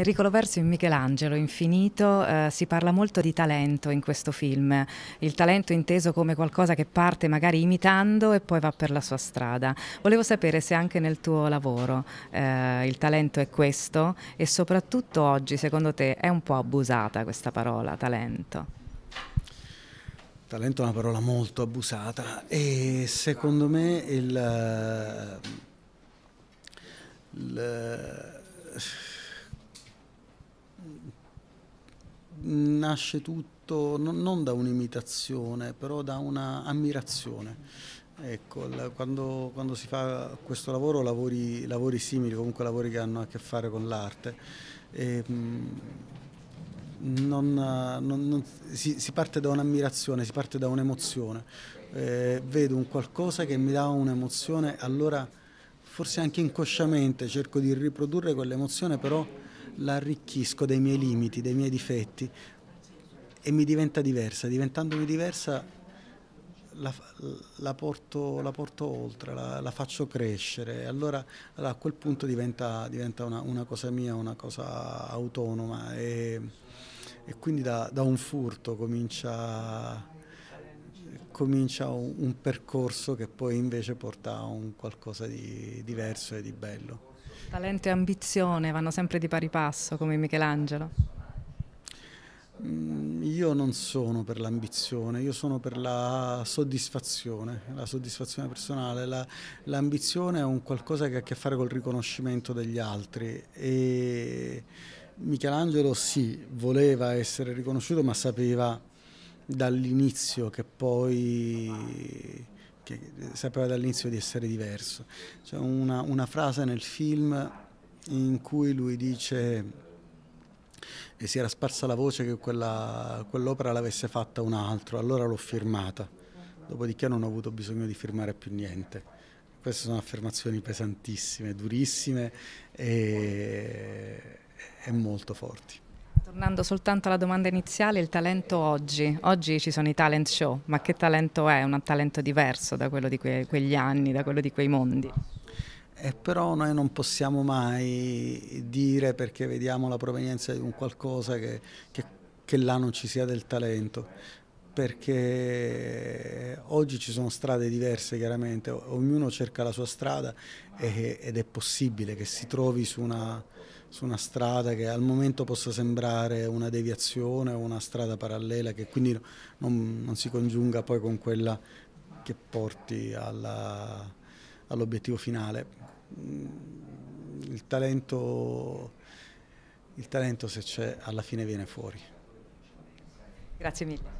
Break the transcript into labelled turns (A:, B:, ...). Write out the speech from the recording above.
A: Enrico Loverso in Michelangelo, Infinito, eh, si parla molto di talento in questo film, il talento inteso come qualcosa che parte magari imitando e poi va per la sua strada. Volevo sapere se anche nel tuo lavoro eh, il talento è questo e soprattutto oggi secondo te è un po' abusata questa parola, talento.
B: Talento è una parola molto abusata e secondo me il, il nasce tutto non, non da un'imitazione, però da un'ammirazione. Ecco, quando, quando, si fa questo lavoro, lavori, lavori, simili, comunque lavori che hanno a che fare con l'arte, non, non, non, si, si, parte da un'ammirazione, si parte da un'emozione. Eh, vedo un qualcosa che mi dà un'emozione, allora forse anche inconsciamente cerco di riprodurre quell'emozione, però la arricchisco dei miei limiti, dei miei difetti e mi diventa diversa. Diventandomi diversa la, la, porto, la porto, oltre, la, la faccio crescere. Allora, allora, a quel punto diventa, diventa una, una, cosa mia, una cosa autonoma e, e quindi da, da, un furto comincia, comincia un, un, percorso che poi invece porta a un qualcosa di diverso e di bello.
A: Talento e ambizione vanno sempre di pari passo come Michelangelo.
B: Mm, io non sono per l'ambizione, io sono per la soddisfazione, la soddisfazione personale. La, l'ambizione è un qualcosa che ha a che fare col riconoscimento degli altri e Michelangelo sì, voleva essere riconosciuto ma sapeva dall'inizio che poi che sapeva dall'inizio di essere diverso. C'è una, una frase nel film in cui lui dice e si era sparsa la voce che quella, quell'opera l'avesse fatta un altro, allora l'ho firmata, dopodiché non ho avuto bisogno di firmare più niente. Queste sono affermazioni pesantissime, durissime e, e molto forti.
A: Tornando soltanto alla domanda iniziale, il talento oggi, oggi ci sono i talent show, ma che talento è? Un talento diverso da quello di que quegli anni, da quello di quei mondi?
B: Eh, però noi non possiamo mai dire perché vediamo la provenienza di un qualcosa che, che, che là non ci sia del talento. Perché oggi ci sono strade diverse chiaramente, ognuno cerca la sua strada ed è possibile che si trovi su una, su una, strada che al momento possa sembrare una deviazione o una strada parallela che quindi non, non si congiunga poi con quella che porti all'obiettivo finale. Mm, il talento, il talento se c'è alla fine viene fuori.
A: Grazie mille.